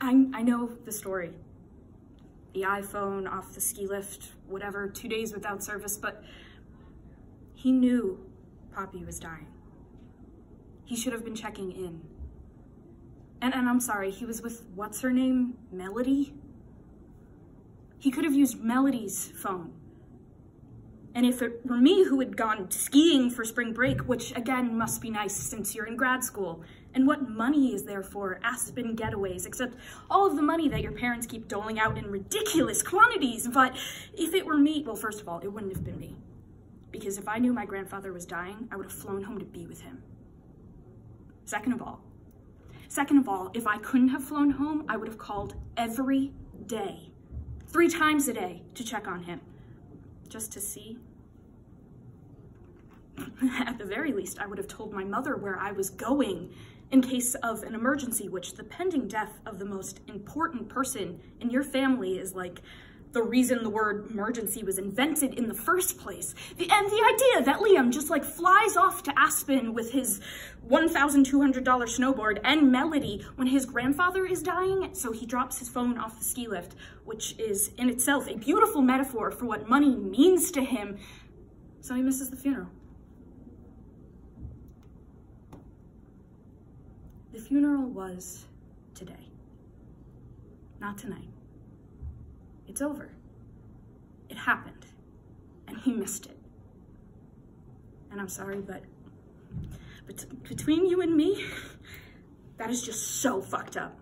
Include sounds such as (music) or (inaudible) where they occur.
I, I know the story. The iPhone off the ski lift, whatever, two days without service, but he knew Poppy was dying. He should have been checking in. And, and I'm sorry, he was with, what's her name, Melody? He could have used Melody's phone. And if it were me who had gone skiing for spring break, which again must be nice since you're in grad school, and what money is there for Aspen getaways, except all of the money that your parents keep doling out in ridiculous quantities. But if it were me, well, first of all, it wouldn't have been me. Because if I knew my grandfather was dying, I would have flown home to be with him. Second of all, second of all, if I couldn't have flown home, I would have called every day, three times a day to check on him just to see. (laughs) At the very least, I would have told my mother where I was going in case of an emergency, which the pending death of the most important person in your family is like the reason the word emergency was invented in the first place. The, and the idea that Liam just like flies off to Aspen with his $1,200 snowboard and Melody when his grandfather is dying, so he drops his phone off the ski lift, which is in itself a beautiful metaphor for what money means to him, so he misses the funeral. The funeral was today, not tonight. It's over. It happened. And he missed it. And I'm sorry, but, but between you and me, (laughs) that is just so fucked up.